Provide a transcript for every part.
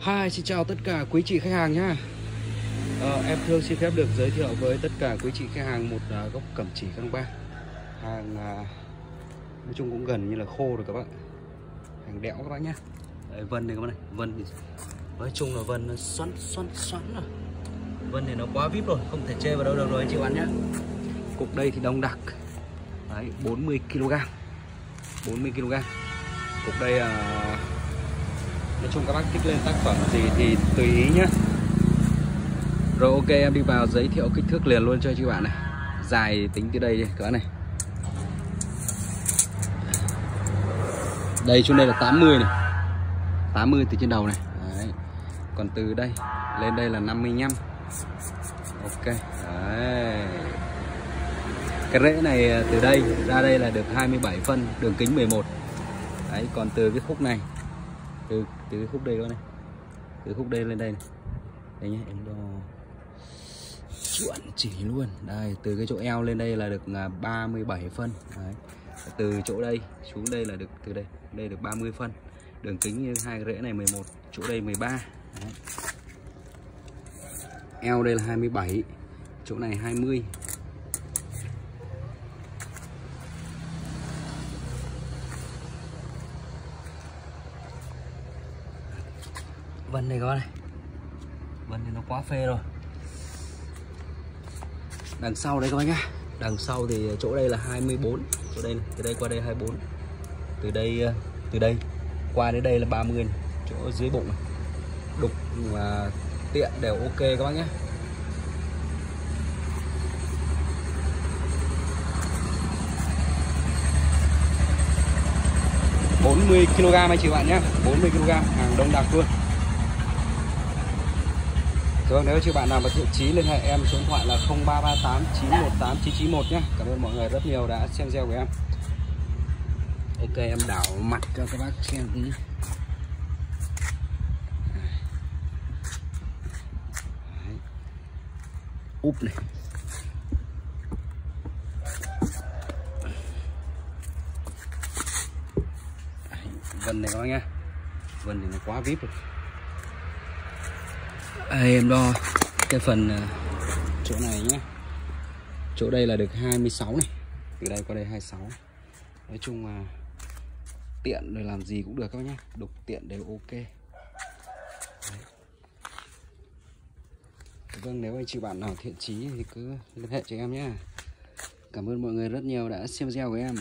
Hi, xin chào tất cả quý chị khách hàng nhá. À, Em Thương xin phép được giới thiệu với tất cả quý chị khách hàng một à, uh, gốc cẩm chỉ căn ba. Hàng uh, nói chung cũng gần như là khô rồi các bạn. Hàng đẽo các bạn nhé Đấy, Vân này các bạn này Vân thì nói chung là Vân nó xoắn xoắn xoắn rồi Vân này nó quá vip rồi Không thể chê vào đâu được rồi anh chị bạn nhé Cục đây thì đông đặc. Đấy, 40kg 40kg Cục đây uh, nói chung các bác thích lên tác phẩm gì thì tùy ý nhé rồi ok em đi vào giới thiệu kích thước liền luôn cho chị bạn này. Dài tính từ đây đi cỡ này. Đây chỗ đây là 80 này. 80 từ trên đầu này. Đấy. còn từ đây lên đây là 55 ok Đấy. cái rễ này à, từ đây ra đây là được 27 phân đường kính 11 Đấy, còn từ cái khúc này từ từ cái khúc đây đó này từ khúc đây lên đây này. Đây nhé, em đo. Chuẩn chỉ luôn. Đây, từ cái chỗ eo lên đây là được à, 37 phân. Đấy. từ chỗ đây xuống đây là được, từ đây. Đây được 30 phân. Đường kính như hai rễ này 11 chỗ đây 13 Đấy. eo đây là 27 chỗ này 20 vân này các bạn này. Vân thì nó quá phê rồi. Đằng sau đây các bác nhá. Đằng sau thì chỗ đây là 24 chỗ đây từ đây qua đây 24 từ đây ờ, từ đây qua đến đây là 30 này. chỗ dưới bụng này. đục và tiện đều ok các bác nhé bốn mươi kg anh chị bạn nhé 40 kg hàng đông đặc luôn. Vâng, nếu chị bạn nào mà thiện chí liên hệ em số điện thoại là 0338 918 991 nhé. Cảm ơn mọi người rất nhiều đã xem video của em. Ok, em đảo mặt cho các bác xem tí. Úp này. Vân này các bác nhá. Vân thì nó quá vip rồi đây, em đo cái phần à, chỗ này nhé. Chỗ đây là được 26 này. Từ đây qua đây 26 nói chung là tiện rồi làm gì cũng được các nhé. Đục tiện đều ok. Đấy. vâng nếu anh chị bạn nào thiện chí thì cứ liên hệ cho em nhé. Cảm ơn mọi người rất nhiều đã xem video của em.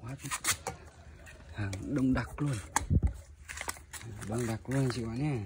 Quá hàng đông đặc luôn băng đặc luôn chị bạn nhé